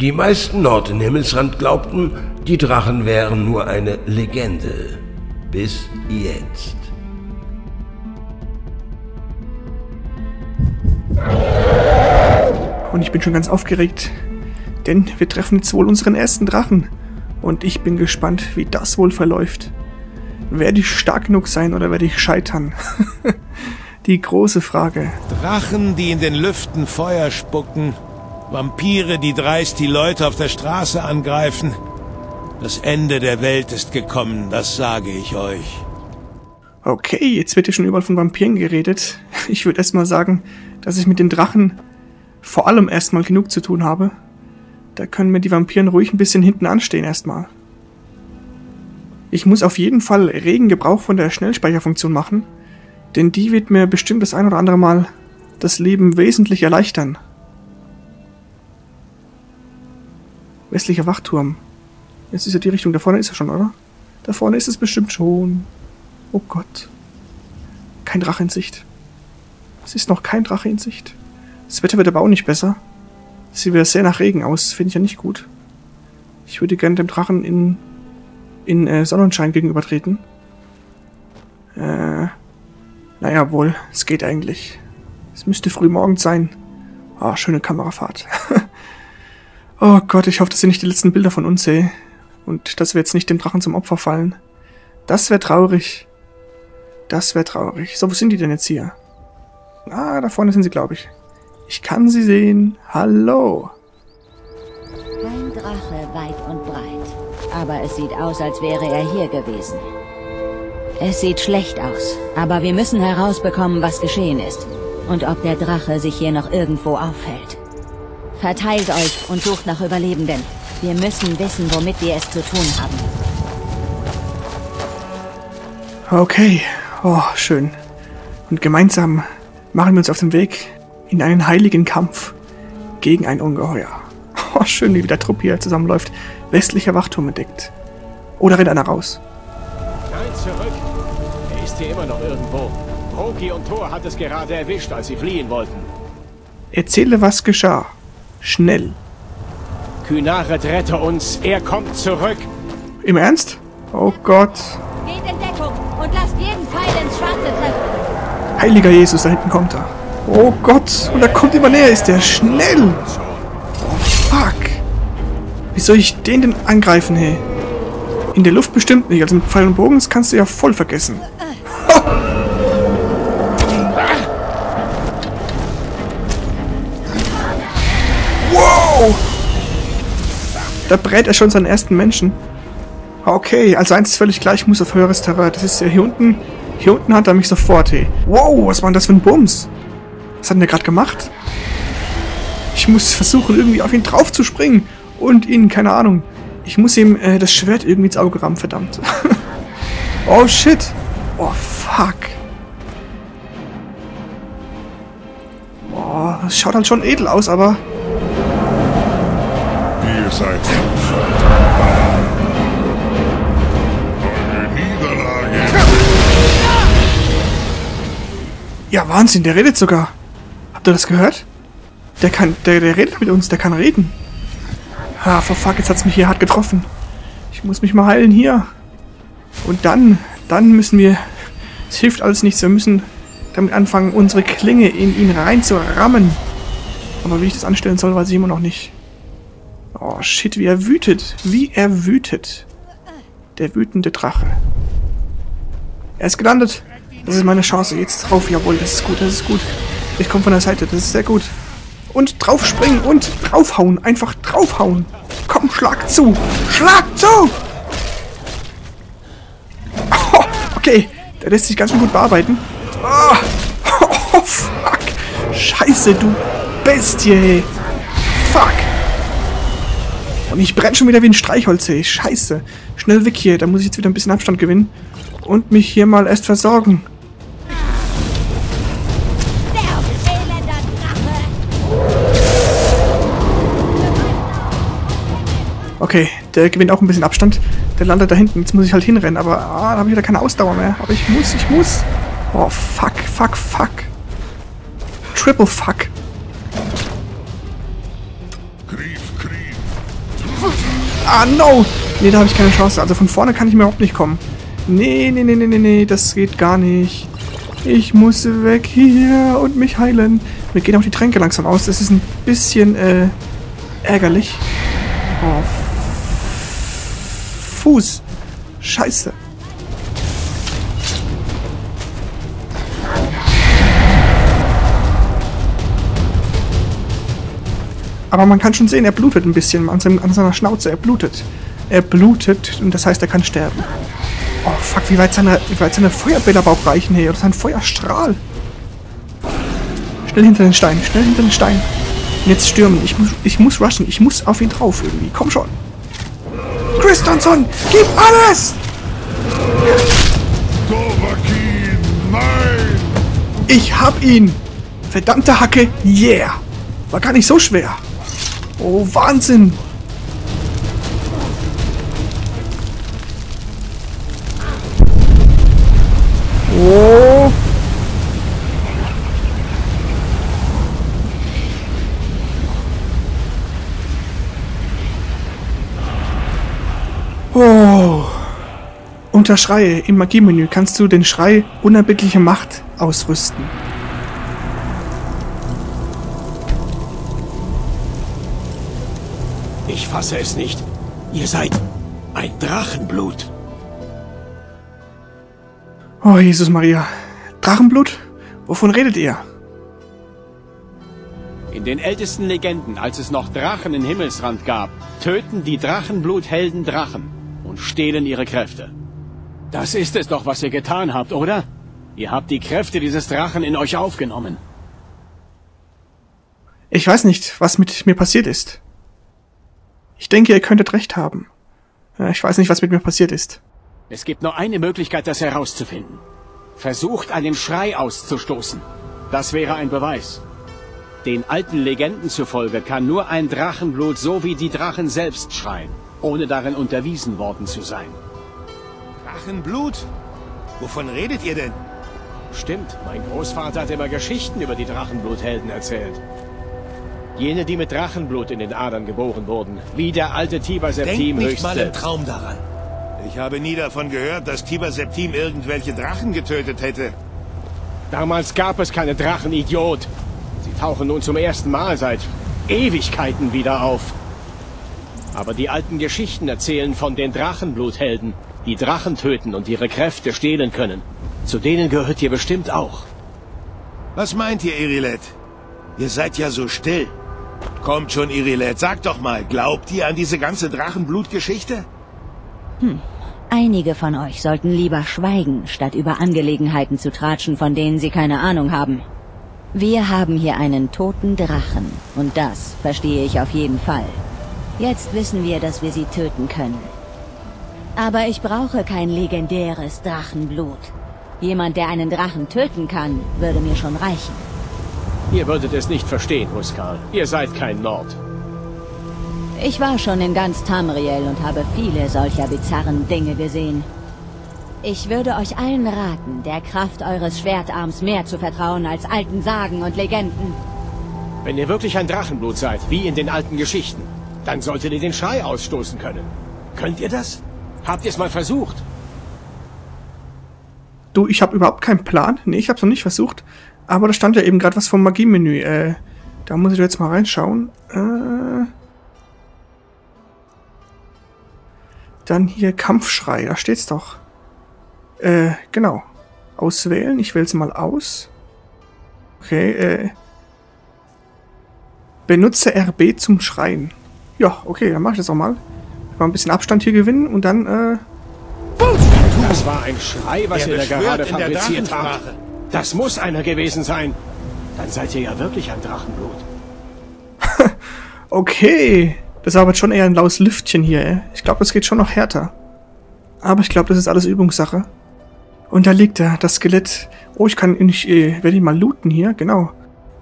Die meisten dort in Himmelsrand glaubten, die Drachen wären nur eine Legende. Bis jetzt. Und ich bin schon ganz aufgeregt, denn wir treffen jetzt wohl unseren ersten Drachen. Und ich bin gespannt, wie das wohl verläuft. Werde ich stark genug sein oder werde ich scheitern? die große Frage. Drachen, die in den Lüften Feuer spucken. Vampire, die dreist die Leute auf der Straße angreifen. Das Ende der Welt ist gekommen, das sage ich euch. Okay, jetzt wird ja schon überall von Vampiren geredet. Ich würde erstmal sagen, dass ich mit den Drachen vor allem erstmal genug zu tun habe. Da können mir die Vampiren ruhig ein bisschen hinten anstehen erstmal. Ich muss auf jeden Fall regen Gebrauch von der Schnellspeicherfunktion machen, denn die wird mir bestimmt das ein oder andere Mal das Leben wesentlich erleichtern. Westlicher Wachturm. Jetzt ist ja die Richtung, da vorne ist er schon, oder? Da vorne ist es bestimmt schon. Oh Gott. Kein Drache in Sicht. Es ist noch kein Drache in Sicht. Das Wetter wird aber auch nicht besser. Es sieht wieder sehr nach Regen aus, finde ich ja nicht gut. Ich würde gerne dem Drachen in, in äh, Sonnenschein gegenübertreten. Äh, naja, wohl, es geht eigentlich. Es müsste früh morgens sein. Ah, oh, schöne Kamerafahrt. oh Gott, ich hoffe, dass ich nicht die letzten Bilder von uns sehe. Und dass wir jetzt nicht dem Drachen zum Opfer fallen. Das wäre traurig. Das wäre traurig. So, wo sind die denn jetzt hier? Ah, da vorne sind sie, glaube ich. Ich kann sie sehen. Hallo. Kein Drache weit und breit. Aber es sieht aus, als wäre er hier gewesen. Es sieht schlecht aus, aber wir müssen herausbekommen, was geschehen ist. Und ob der Drache sich hier noch irgendwo aufhält. Verteilt euch und sucht nach Überlebenden. Wir müssen wissen, womit wir es zu tun haben. Okay. Oh, schön. Und gemeinsam machen wir uns auf den Weg in einen heiligen Kampf gegen ein Ungeheuer. Oh, schön, wie der Trupp hier zusammenläuft. Westlicher Wachturm entdeckt. Oder rennt einer raus? Nein, zurück. Er ist hier immer noch irgendwo. Roki und Thor hat es gerade erwischt, als sie fliehen wollten. Erzähle, was geschah. Schnell. Kynaret rette uns. Er kommt zurück. Im Ernst? Oh Gott. Geht in Deckung und lasst jeden Pfeil ins Schwarze treffen. Heiliger Jesus, da hinten kommt er. Oh Gott, und da kommt immer näher, ist der schnell. Oh fuck. Wie soll ich den denn angreifen, hey? In der Luft bestimmt nicht, also mit Pfeil und Bogen, das kannst du ja voll vergessen. Oh. Wow! Da brät er schon seinen ersten Menschen. Okay, also eins ist völlig gleich, ich muss auf höheres Terrain. Das ist ja hier unten. Hier unten hat er mich sofort, hey. Wow, was war denn das für ein Bums? Was hat denn der gerade gemacht? Ich muss versuchen, irgendwie auf ihn drauf zu springen. Und ihn, keine Ahnung. Ich muss ihm äh, das Schwert irgendwie ins Auge rammen, verdammt. oh shit. Oh fuck. Boah, das schaut halt schon edel aus, aber... Seid Eure Niederlage. Ja, Wahnsinn, der redet sogar. Habt ihr das gehört? Der kann, der, der redet mit uns, der kann reden. Ah, for fuck, jetzt hat's mich hier hart getroffen. Ich muss mich mal heilen hier. Und dann, dann müssen wir, es hilft alles nichts, wir müssen damit anfangen, unsere Klinge in ihn reinzurammen. Aber wie ich das anstellen soll, weiß ich immer noch nicht. Oh shit, wie er wütet. Wie er wütet. Der wütende Drache. Er ist gelandet. Das ist meine Chance. Jetzt drauf. Jawohl, das ist gut, das ist gut. Ich komme von der Seite, das ist sehr gut. Und draufspringen und draufhauen. Einfach draufhauen. Komm, schlag zu. Schlag zu! Oh, okay, der lässt sich ganz schön gut bearbeiten. Oh, oh fuck. Scheiße, du Bestie. Fuck. Und ich brenne schon wieder wie ein Streichholz, ey. Scheiße. Schnell weg hier, da muss ich jetzt wieder ein bisschen Abstand gewinnen. Und mich hier mal erst versorgen. Okay, der gewinnt auch ein bisschen Abstand. Der landet da hinten. Jetzt muss ich halt hinrennen, aber ah, da habe ich wieder keine Ausdauer mehr. Aber ich muss, ich muss. Oh, fuck, fuck, fuck. Triple fuck. Ah, no! Nee, da habe ich keine Chance. Also von vorne kann ich mir überhaupt nicht kommen. Nee, nee, nee, nee, nee, nee, das geht gar nicht. Ich muss weg hier und mich heilen. Mir gehen auch die Tränke langsam aus. Das ist ein bisschen, äh, ärgerlich. Oh, Fuß. Scheiße. Aber man kann schon sehen, er blutet ein bisschen an, seinem, an seiner Schnauze. Er blutet. Er blutet und das heißt, er kann sterben. Oh fuck, wie weit seine, wie weit seine Feuerbällebauch reichen hier. Oder sein Feuerstrahl. Schnell hinter den Stein, schnell hinter den Stein. Und jetzt stürmen. Ich muss, ich muss rushen. Ich muss auf ihn drauf irgendwie. Komm schon. Christensen, gib alles! Ich hab ihn! Verdammte Hacke, yeah! War gar nicht so schwer. Oh, Wahnsinn! Oh! Oh! Unter Schreie im Magiemenü kannst du den Schrei unerbittliche Macht ausrüsten. Ich fasse es nicht. Ihr seid ein Drachenblut. Oh, Jesus Maria. Drachenblut? Wovon redet ihr? In den ältesten Legenden, als es noch Drachen in Himmelsrand gab, töten die Drachenbluthelden Drachen und stehlen ihre Kräfte. Das ist es doch, was ihr getan habt, oder? Ihr habt die Kräfte dieses Drachen in euch aufgenommen. Ich weiß nicht, was mit mir passiert ist. Ich denke, ihr könntet recht haben. Ja, Ich weiß nicht, was mit mir passiert ist. Es gibt nur eine Möglichkeit, das herauszufinden. Versucht, einen Schrei auszustoßen. Das wäre ein Beweis. Den alten Legenden zufolge kann nur ein Drachenblut so wie die Drachen selbst schreien, ohne darin unterwiesen worden zu sein. Drachenblut? Wovon redet ihr denn? Stimmt, mein Großvater hat immer Geschichten über die Drachenbluthelden erzählt. Jene, die mit Drachenblut in den Adern geboren wurden, wie der alte Tiber Septim nicht höchst mal im. Traum daran. Ich habe nie davon gehört, dass Tiber Septim irgendwelche Drachen getötet hätte. Damals gab es keine Drachen, Idiot. Sie tauchen nun zum ersten Mal seit Ewigkeiten wieder auf. Aber die alten Geschichten erzählen von den Drachenbluthelden, die Drachen töten und ihre Kräfte stehlen können. Zu denen gehört ihr bestimmt auch. Was meint ihr, Irilet? Ihr seid ja so still. Kommt schon, Irilet, sagt doch mal, glaubt ihr an diese ganze Drachenblutgeschichte? Einige von euch sollten lieber schweigen, statt über Angelegenheiten zu tratschen, von denen sie keine Ahnung haben. Wir haben hier einen toten Drachen. Und das verstehe ich auf jeden Fall. Jetzt wissen wir, dass wir sie töten können. Aber ich brauche kein legendäres Drachenblut. Jemand, der einen Drachen töten kann, würde mir schon reichen. Ihr würdet es nicht verstehen, Huskal. Ihr seid kein Nord. Ich war schon in ganz Tamriel und habe viele solcher bizarren Dinge gesehen. Ich würde euch allen raten, der Kraft eures Schwertarms mehr zu vertrauen als alten Sagen und Legenden. Wenn ihr wirklich ein Drachenblut seid, wie in den alten Geschichten, dann solltet ihr den Schrei ausstoßen können. Könnt ihr das? Habt ihr es mal versucht? Du, ich habe überhaupt keinen Plan. Nee, ich habe noch nicht versucht. Aber da stand ja eben gerade was vom Magiemenü. Äh, da muss ich jetzt mal reinschauen. Äh, dann hier Kampfschrei. Da steht's doch. Äh, genau. Auswählen. Ich wähle es mal aus. Okay, äh. Benutze RB zum Schreien. Ja, okay, dann mache ich das auch mal. Mal ein bisschen Abstand hier gewinnen und dann, äh. Das war ein Schrei, was Er ihr da gerade fabriziert habt. Das muss einer gewesen sein. Dann seid ihr ja wirklich ein Drachenblut. Okay. Das war aber schon eher ein laues Lüftchen hier, ey. Ich glaube, das geht schon noch härter. Aber ich glaube, das ist alles Übungssache. Und da liegt er, das Skelett. Oh, ich kann ihn nicht, äh, werde ich mal looten hier, genau.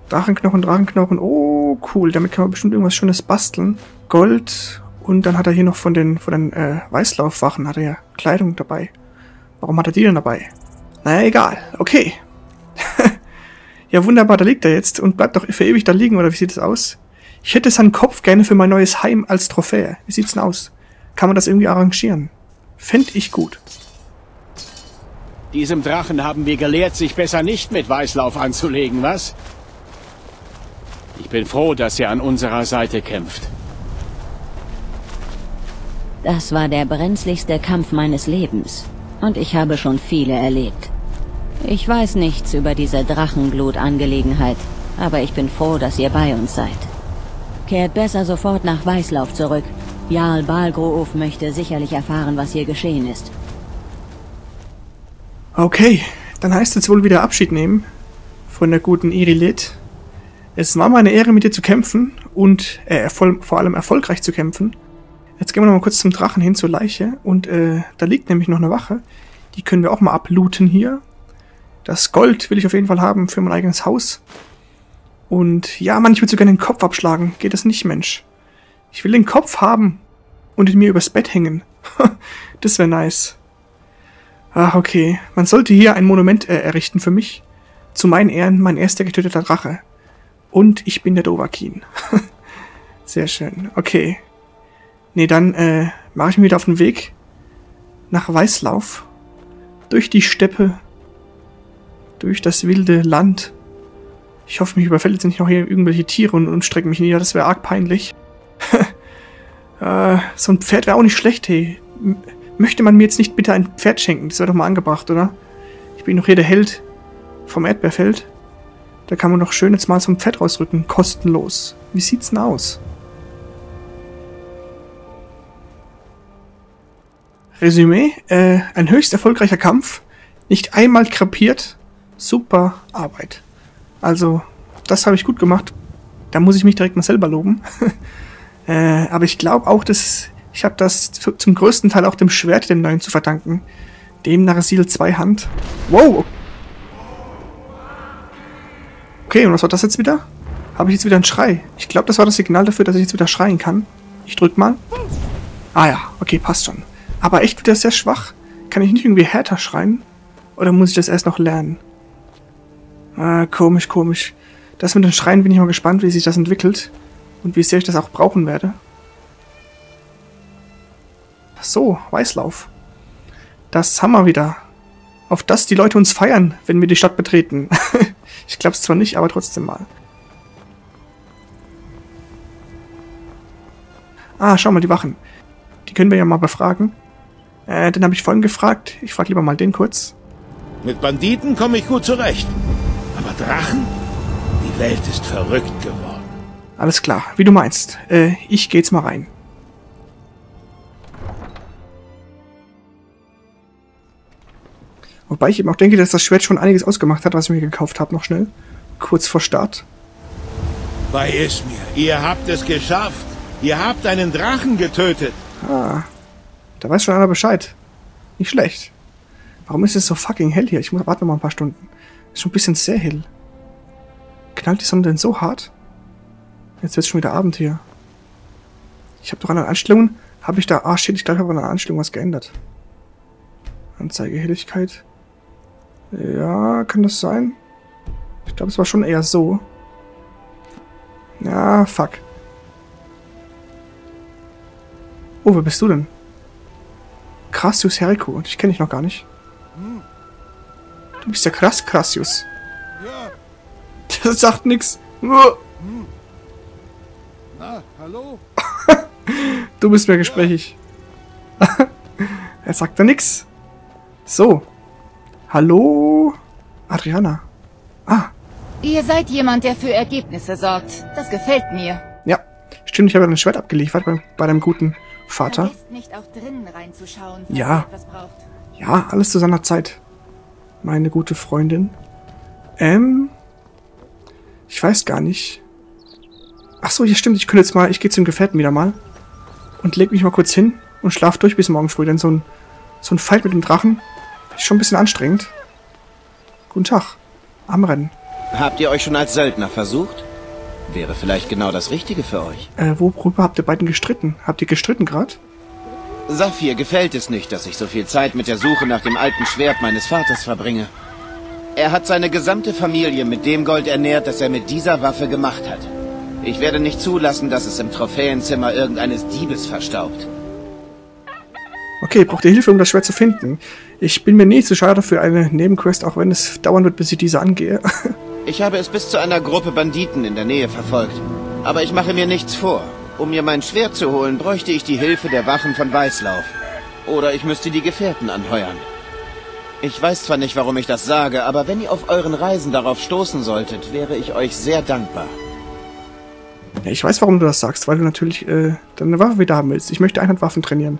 Drachenknochen, Drachenknochen. Oh, cool. Damit kann man bestimmt irgendwas Schönes basteln. Gold. Und dann hat er hier noch von den, von den äh, Weißlaufwachen hat er ja Kleidung dabei. Warum hat er die denn dabei? Naja, egal. Okay. ja, wunderbar, da liegt er jetzt und bleibt doch für ewig da liegen, oder wie sieht es aus? Ich hätte seinen Kopf gerne für mein neues Heim als Trophäe. Wie sieht's denn aus? Kann man das irgendwie arrangieren? Fänd ich gut. Diesem Drachen haben wir gelehrt, sich besser nicht mit Weißlauf anzulegen, was? Ich bin froh, dass er an unserer Seite kämpft. Das war der brenzligste Kampf meines Lebens. Und ich habe schon viele erlebt. Ich weiß nichts über diese Drachenblut-Angelegenheit, aber ich bin froh, dass ihr bei uns seid. Kehrt besser sofort nach Weißlauf zurück. Jarl Balgroof möchte sicherlich erfahren, was hier geschehen ist. Okay, dann heißt es wohl wieder Abschied nehmen von der guten Irilit. Es war meine Ehre, mit dir zu kämpfen und äh, vor allem erfolgreich zu kämpfen. Jetzt gehen wir noch mal kurz zum Drachen hin, zur Leiche. Und äh, da liegt nämlich noch eine Wache. Die können wir auch mal ablooten hier. Das Gold will ich auf jeden Fall haben für mein eigenes Haus. Und ja, Mann, ich würde sogar den Kopf abschlagen. Geht das nicht, Mensch? Ich will den Kopf haben und ihn mir übers Bett hängen. das wäre nice. Ach, okay. Man sollte hier ein Monument äh, errichten für mich. Zu meinen Ehren mein erster getöteter Drache. Und ich bin der Dovakin. Sehr schön. Okay. Nee, dann äh, mache ich mich wieder auf den Weg nach Weißlauf. Durch die Steppe. Durch das wilde Land. Ich hoffe, mich überfällt jetzt nicht noch hier irgendwelche Tiere und, und strecken mich nieder. Das wäre arg peinlich. äh, so ein Pferd wäre auch nicht schlecht, hey. M möchte man mir jetzt nicht bitte ein Pferd schenken? Das wäre doch mal angebracht, oder? Ich bin doch hier der Held vom Erdbeerfeld. Da kann man doch schön jetzt mal so ein Pferd rausrücken. Kostenlos. Wie sieht's denn aus? Resümee, äh, ein höchst erfolgreicher Kampf, nicht einmal krepiert, super Arbeit. Also, das habe ich gut gemacht. Da muss ich mich direkt mal selber loben. äh, aber ich glaube auch, dass ich habe das zum größten Teil auch dem Schwert, dem neuen, zu verdanken. Dem Narasil Hand. Wow! Okay, und was war das jetzt wieder? Habe ich jetzt wieder einen Schrei? Ich glaube, das war das Signal dafür, dass ich jetzt wieder schreien kann. Ich drück mal. Ah ja, okay, passt schon. Aber echt wieder sehr schwach. Kann ich nicht irgendwie härter schreien? Oder muss ich das erst noch lernen? Ah, komisch, komisch. Das mit den Schreien bin ich mal gespannt, wie sich das entwickelt. Und wie sehr ich das auch brauchen werde. So, Weißlauf. Das haben wir wieder. Auf das die Leute uns feiern, wenn wir die Stadt betreten. ich glaub's zwar nicht, aber trotzdem mal. Ah, schau mal, die Wachen. Die können wir ja mal befragen. Äh, den habe ich vorhin gefragt. Ich frage lieber mal den kurz. Mit Banditen komme ich gut zurecht. Aber Drachen? Die Welt ist verrückt geworden. Alles klar, wie du meinst. Äh, ich geh jetzt mal rein. Wobei ich eben auch denke, dass das Schwert schon einiges ausgemacht hat, was ich mir gekauft habe, noch schnell. Kurz vor Start. Bei Ismir, ihr habt es geschafft. Ihr habt einen Drachen getötet. Ah, da weiß schon einer Bescheid. Nicht schlecht. Warum ist es so fucking hell hier? Ich muss warten noch mal ein paar Stunden. Schon ein bisschen sehr hell. Knallt die Sonne denn so hart? Jetzt wird schon wieder Abend hier. Ich habe doch an den Einstellungen, habe ich da, ah shit, ich glaube, ich habe an der Einstellung was geändert. Anzeigehelligkeit. Ja, kann das sein? Ich glaube, es war schon eher so. Ja, fuck. Oh, wer bist du denn? Crassius Herico. Ich kenne dich noch gar nicht. Du bist ja krass, Crassius. Ja. Das sagt nix. Na, hallo? du bist mir gesprächig. er sagt da nix. So. Hallo? Adriana. Ah. Ihr seid jemand, der für Ergebnisse sorgt. Das gefällt mir. Ja. Stimmt, ich habe ein Schwert abgeliefert bei, bei deinem guten Vater. Nicht auch drinnen reinzuschauen, ja. Ja, alles zu seiner Zeit. Meine gute Freundin. Ähm. Ich weiß gar nicht. Ach so, ja stimmt, ich könnte jetzt mal, ich gehe zum Gefährten wieder mal. Und leg mich mal kurz hin und schlaf durch bis morgen früh, denn so ein, so ein Fight mit dem Drachen ist schon ein bisschen anstrengend. Guten Tag. Am Rennen. Habt ihr euch schon als Söldner versucht? Wäre vielleicht genau das Richtige für euch. Äh, worüber habt ihr beiden gestritten? Habt ihr gestritten gerade? Saphir gefällt es nicht, dass ich so viel Zeit mit der Suche nach dem alten Schwert meines Vaters verbringe. Er hat seine gesamte Familie mit dem Gold ernährt, das er mit dieser Waffe gemacht hat. Ich werde nicht zulassen, dass es im Trophäenzimmer irgendeines Diebes verstaubt. Okay, braucht ihr Hilfe, um das Schwert zu finden? Ich bin mir nicht zu schade für eine Nebenquest, auch wenn es dauern wird, bis ich diese angehe. Ich habe es bis zu einer Gruppe Banditen in der Nähe verfolgt. Aber ich mache mir nichts vor. Um mir mein Schwert zu holen, bräuchte ich die Hilfe der Wachen von Weißlauf. Oder ich müsste die Gefährten anheuern. Ich weiß zwar nicht, warum ich das sage, aber wenn ihr auf euren Reisen darauf stoßen solltet, wäre ich euch sehr dankbar. Ja, ich weiß, warum du das sagst, weil du natürlich äh, deine Waffe wieder haben willst. Ich möchte Einhandwaffen trainieren.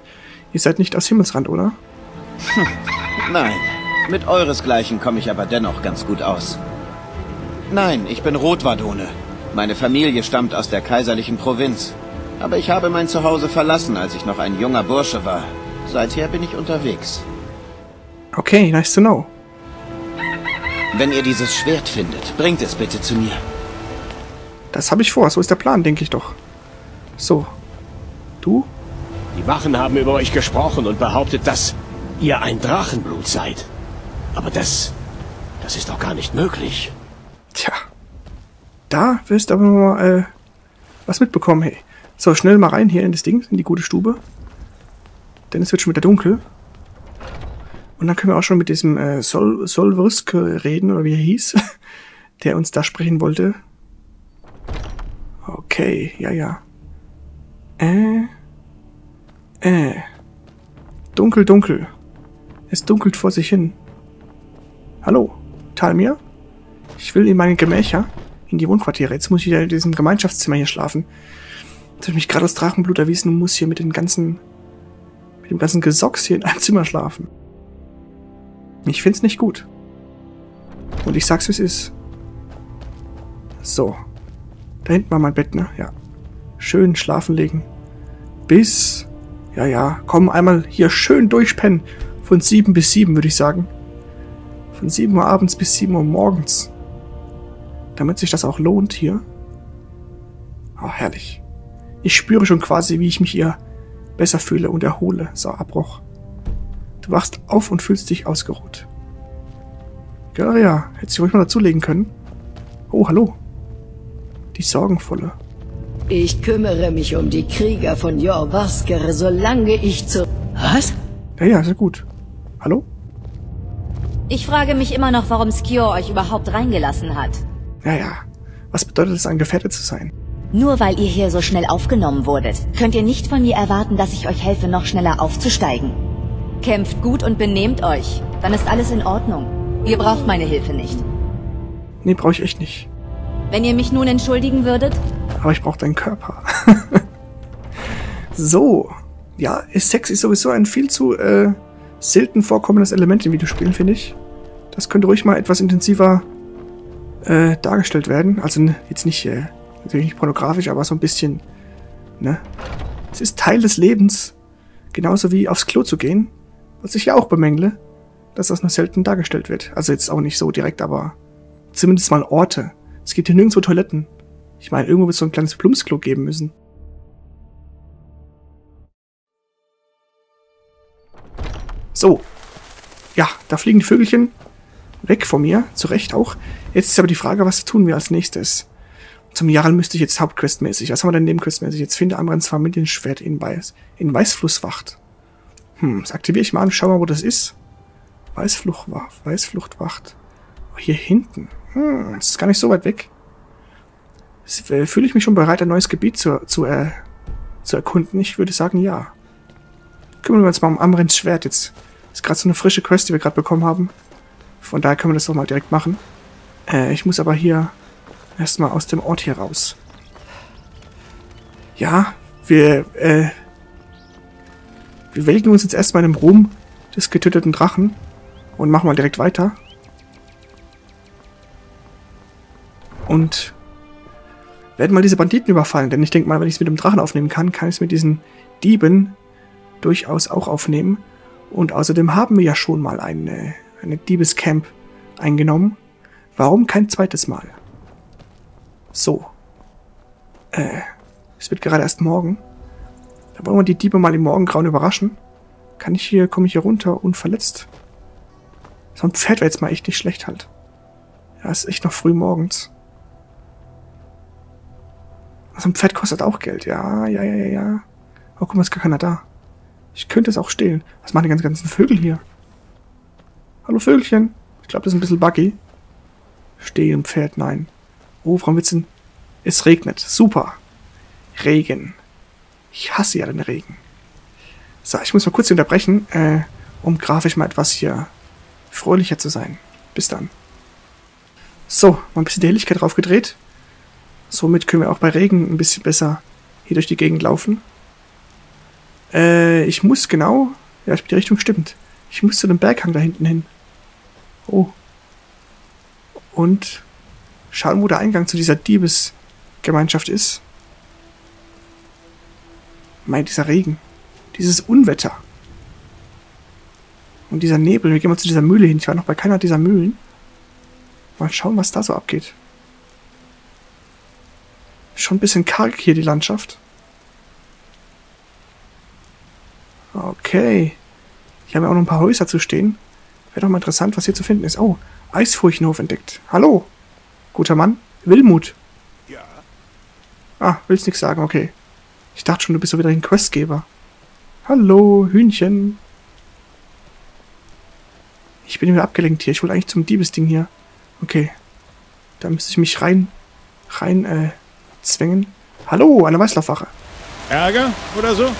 Ihr seid nicht aus Himmelsrand, oder? Nein, mit euresgleichen komme ich aber dennoch ganz gut aus. Nein, ich bin Rotwadone. Meine Familie stammt aus der kaiserlichen Provinz. Aber ich habe mein Zuhause verlassen, als ich noch ein junger Bursche war. Seither bin ich unterwegs. Okay, nice to know. Wenn ihr dieses Schwert findet, bringt es bitte zu mir. Das habe ich vor, so ist der Plan, denke ich doch. So. Du? Die Wachen haben über euch gesprochen und behauptet, dass ihr ein Drachenblut seid. Aber das... das ist doch gar nicht möglich. Tja. Da wirst du aber mal äh, was mitbekommen, hey. So, schnell mal rein hier in das Ding, in die gute Stube. Denn es wird schon wieder dunkel. Und dann können wir auch schon mit diesem äh, Sol Solvrisk reden, oder wie er hieß, der uns da sprechen wollte. Okay, ja, ja. Äh. Äh. Dunkel, dunkel. Es dunkelt vor sich hin. Hallo, Talmir? Ich will in meine Gemächer, in die Wohnquartiere. Jetzt muss ich wieder in diesem Gemeinschaftszimmer hier schlafen. Jetzt habe ich mich gerade aus Drachenblut erwiesen und muss hier mit den ganzen, mit dem ganzen Gesocks hier in einem Zimmer schlafen. Ich find's nicht gut. Und ich sag's, wie es ist. So. Da hinten war mein Bett, ne? Ja. Schön schlafen legen. Bis, ja, ja, komm einmal hier schön durchpennen. Von sieben bis sieben, würde ich sagen. Von sieben Uhr abends bis sieben Uhr morgens. Damit sich das auch lohnt hier. Oh, herrlich. Ich spüre schon quasi, wie ich mich hier besser fühle und erhole. So, Abbruch. Du wachst auf und fühlst dich ausgeruht. Galeria, hättest du ruhig mal dazulegen können. Oh, hallo. Die Sorgenvolle. Ich kümmere mich um die Krieger von Jorvasker, solange ich zu... Was? Ja, ja, sehr gut. Hallo? Ich frage mich immer noch, warum Skjor euch überhaupt reingelassen hat. Ja, ja. Was bedeutet es, ein Gefährte zu sein? Nur weil ihr hier so schnell aufgenommen wurdet, könnt ihr nicht von mir erwarten, dass ich euch helfe, noch schneller aufzusteigen. Kämpft gut und benehmt euch. Dann ist alles in Ordnung. Ihr braucht meine Hilfe nicht. Nee, brauche ich echt nicht. Wenn ihr mich nun entschuldigen würdet? Aber ich brauche deinen Körper. so. Ja, Sex ist sowieso ein viel zu äh, selten vorkommendes Element in Videospielen, finde ich. Das könnte ruhig mal etwas intensiver äh, dargestellt werden. Also jetzt nicht, äh, natürlich nicht pornografisch, aber so ein bisschen, ne? Es ist Teil des Lebens. Genauso wie aufs Klo zu gehen. Was ich ja auch bemängle, dass das nur selten dargestellt wird. Also jetzt auch nicht so direkt, aber zumindest mal Orte. Es gibt hier nirgendwo Toiletten. Ich meine, irgendwo wird es so ein kleines Plumpsklo geben müssen. So. Ja, da fliegen die Vögelchen weg von mir, zu Recht auch. Jetzt ist aber die Frage, was tun wir als nächstes? Zum Jarl müsste ich jetzt hauptquestmäßig. Was haben wir denn nebenquestmäßig? Jetzt finde Amrans Familienschwert in, Weiß, in Weißflusswacht. Hm, das aktiviere ich mal an, schau mal, wo das ist. Weißfluchtwacht, Weißfluchtwacht. Oh, hier hinten. Hm, das ist gar nicht so weit weg. Äh, fühle ich mich schon bereit, ein neues Gebiet zu, zu, äh, zu erkunden? Ich würde sagen, ja. Kümmern wir uns mal um Amrins Schwert jetzt. Das ist gerade so eine frische Quest, die wir gerade bekommen haben. Von daher können wir das doch mal direkt machen. Äh, ich muss aber hier erstmal aus dem Ort hier raus. Ja, wir, äh, wir welken uns jetzt erstmal in dem Ruhm des getöteten Drachen und machen mal direkt weiter. Und werden mal diese Banditen überfallen, denn ich denke mal, wenn ich es mit dem Drachen aufnehmen kann, kann ich es mit diesen Dieben durchaus auch aufnehmen. Und außerdem haben wir ja schon mal eine, eine Diebescamp eingenommen. Warum kein zweites Mal? So. Äh, es wird gerade erst morgen. Da wollen wir die Diebe mal im Morgengrauen überraschen. Kann ich hier, komme ich hier runter unverletzt? So ein Pferd wäre jetzt mal echt nicht schlecht halt. Ja, ist echt noch früh morgens. So ein Pferd kostet auch Geld. Ja, ja, ja, ja, ja. Oh, guck mal, ist gar keiner da. Ich könnte es auch stehlen. Was machen die ganzen, ganzen Vögel hier? Hallo Vögelchen. Ich glaube, das ist ein bisschen buggy. Stehlen, Pferd, nein. Oh, Frau Witzen. Es regnet. Super. Regen. Ich hasse ja den Regen. So, ich muss mal kurz unterbrechen, äh, um grafisch mal etwas hier fröhlicher zu sein. Bis dann. So, mal ein bisschen die Helligkeit draufgedreht. Somit können wir auch bei Regen ein bisschen besser hier durch die Gegend laufen. Äh, ich muss genau... Ja, die Richtung stimmt. Ich muss zu dem Berghang da hinten hin. Oh. Und schauen, wo der Eingang zu dieser Diebesgemeinschaft ist. Mein, dieser Regen. Dieses Unwetter. Und dieser Nebel. Wir gehen mal zu dieser Mühle hin. Ich war noch bei keiner dieser Mühlen. Mal schauen, was da so abgeht. Schon ein bisschen karg hier die Landschaft. Okay. Hier haben wir auch noch ein paar Häuser zu stehen. Wäre doch mal interessant, was hier zu finden ist. Oh, Eisfurchenhof entdeckt. Hallo. Guter Mann. Wilmut. Ja. Ah, willst nichts sagen, okay. Ich dachte schon, du bist so wieder ein Questgeber. Hallo, Hühnchen. Ich bin wieder abgelenkt hier. Ich wollte eigentlich zum Diebesding hier. Okay. Da müsste ich mich rein, rein, äh, zwängen. Hallo, eine Weißlaufwache. Ärger oder so?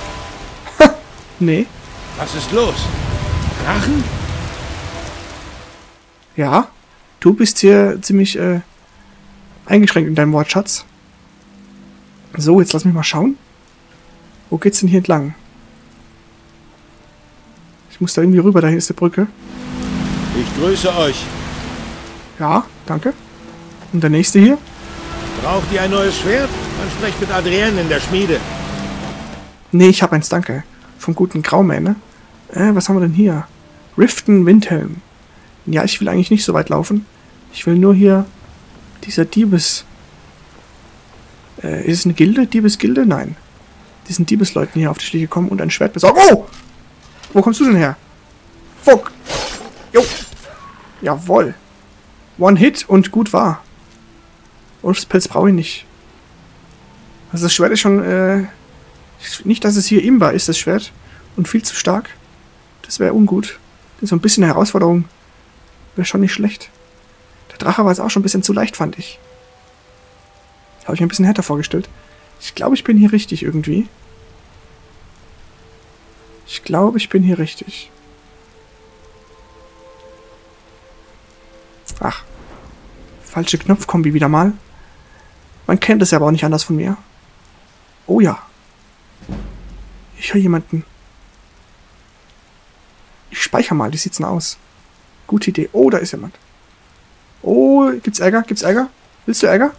Nee. Was ist los? Drachen? Ja. Du bist hier ziemlich, äh, eingeschränkt in deinem Wortschatz. So, jetzt lass mich mal schauen. Wo geht's denn hier entlang? Ich muss da irgendwie rüber, da ist die Brücke. Ich grüße euch. Ja, danke. Und der nächste hier? Braucht ihr ein neues Schwert? Dann sprecht mit Adrienne in der Schmiede. Nee, ich hab eins, danke. Vom guten Graumähne. Äh, was haben wir denn hier? Riften Windhelm. Ja, ich will eigentlich nicht so weit laufen. Ich will nur hier dieser Diebes... Äh, ist es eine Gilde? Diebesgilde? Nein. Diesen Diebesleuten hier auf die Schliche kommen und ein Schwert besorgen. Oh! Wo kommst du denn her? Fuck! Jo! Jawoll. One Hit und gut war. Ulfs Pelz brauche ich nicht. Also das Schwert ist schon, äh, nicht, dass es hier imbar ist, das Schwert. Und viel zu stark. Das wäre ungut. So ein bisschen Herausforderung. Wäre schon nicht schlecht. Der Drache war jetzt auch schon ein bisschen zu leicht, fand ich. Habe ich mir ein bisschen härter vorgestellt. Ich glaube, ich bin hier richtig irgendwie. Ich glaube, ich bin hier richtig. Ach. Falsche Knopfkombi wieder mal. Man kennt es ja aber auch nicht anders von mir. Oh ja. Ich höre jemanden. Ich speichere mal, wie sieht's denn aus? Gute Idee. Oh, da ist jemand. Oh, gibt's Ärger? Gibt's Ärger? Willst du Ärger?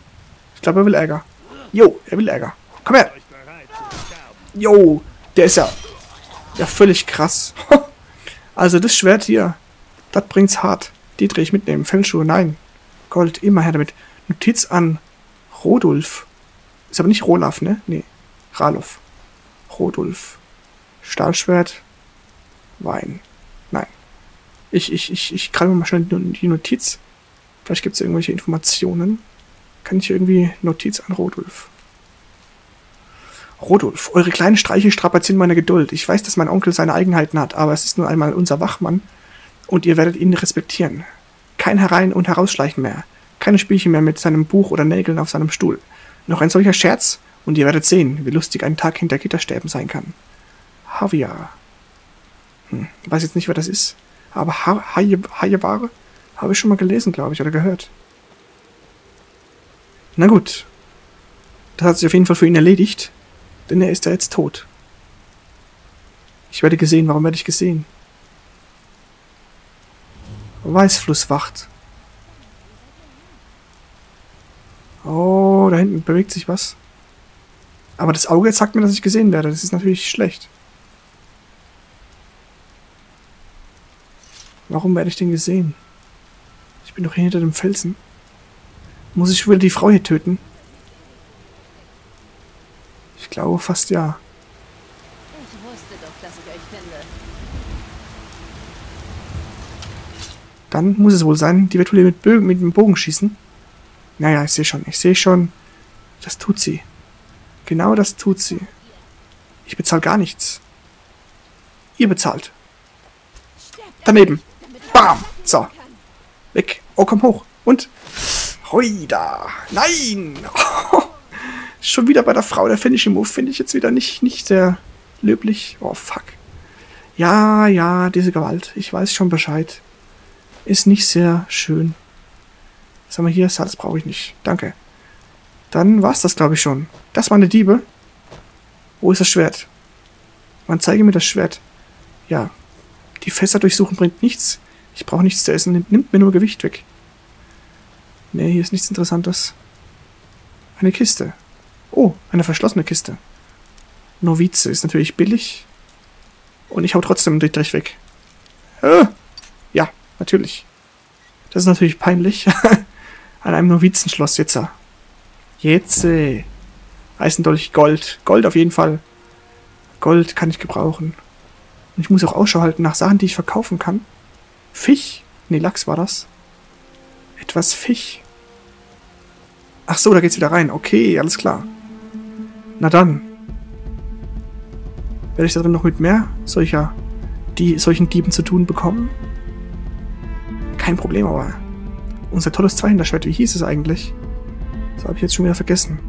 Ich glaube, er will Ärger. Jo, er will Ärger. Komm her. Jo, der ist ja, ja völlig krass. also das Schwert hier, das bringt's hart. Die drehe ich mitnehmen. Fellschuhe, nein. Gold, immer her damit. Notiz an Rodulf. Ist aber nicht Rolaf, ne? Nee. Ralof. Rodulf. Stahlschwert. Wein. Nein. Ich, ich, ich, ich greife mal schnell die Notiz. Vielleicht gibt es irgendwelche Informationen. Kann ich irgendwie Notiz an Rodulf? Rodulf, eure kleinen Streiche strapazieren meine Geduld. Ich weiß, dass mein Onkel seine Eigenheiten hat, aber es ist nur einmal unser Wachmann und ihr werdet ihn respektieren. Kein Herein- und Herausschleichen mehr. Keine Spielchen mehr mit seinem Buch oder Nägeln auf seinem Stuhl. Noch ein solcher Scherz und ihr werdet sehen, wie lustig ein Tag hinter Gitterstäben sein kann. Javier. Hm, weiß jetzt nicht, wer das ist. Aber ha Hayeware habe ich schon mal gelesen, glaube ich, oder gehört. Na gut. Das hat sich auf jeden Fall für ihn erledigt, denn er ist ja jetzt tot. Ich werde gesehen. Warum werde ich gesehen? Weißflusswacht. Oh, da hinten bewegt sich was. Aber das Auge sagt mir, dass ich gesehen werde. Das ist natürlich schlecht. Warum werde ich denn gesehen? Ich bin doch hier hinter dem Felsen. Muss ich wieder die Frau hier töten? Ich glaube fast ja. Ich wusste doch, dass ich euch finde. Dann muss es wohl sein, die wird wohl mit, Bögen, mit dem Bogen schießen. Naja, ich sehe schon, ich sehe schon. Das tut sie. Genau das tut sie. Ich bezahle gar nichts. Ihr bezahlt. Daneben. Bam. So. Weg. Oh, komm hoch. Und? Hui da. Nein. Oh. Schon wieder bei der Frau. Der Finishing Move finde ich jetzt wieder nicht, nicht sehr löblich. Oh, fuck. Ja, ja, diese Gewalt. Ich weiß schon Bescheid. Ist nicht sehr schön. Was haben wir hier? Salz brauche ich nicht. Danke. Dann war's das, glaube ich, schon. Das war eine Diebe. Wo ist das Schwert? Man zeige mir das Schwert. Ja. Die Fässer durchsuchen bringt nichts. Ich brauche nichts zu essen. Nimmt, mir nur Gewicht weg. Nee, hier ist nichts Interessantes. Eine Kiste. Oh, eine verschlossene Kiste. Novize ist natürlich billig. Und ich hau trotzdem den weg. Äh, ja, natürlich. Das ist natürlich peinlich. An einem Novizenschloss jetzt. Jetzt. Eisendolch Gold. Gold auf jeden Fall. Gold kann ich gebrauchen. Und ich muss auch Ausschau halten nach Sachen, die ich verkaufen kann. Fisch? Nee, Lachs war das. Etwas Fisch. Ach so, da geht's wieder rein. Okay, alles klar. Na dann. Werde ich da drin noch mit mehr solcher, die solchen Dieben zu tun bekommen? Kein Problem, aber unser tolles Zweihänderschwert, wie hieß es eigentlich? Das habe ich jetzt schon wieder vergessen.